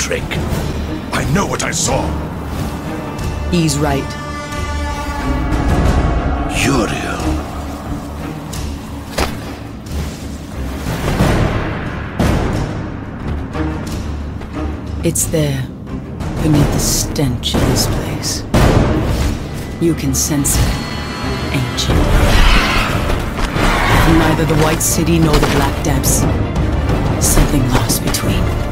trick. I know what I saw. He's right. Uriel. It's there. beneath the stench of this place. You can sense it, ain't you? Neither the White City nor the Black Depths. Something lost between.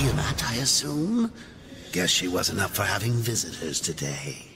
Tiamat, I assume? Guess she wasn't up for having visitors today.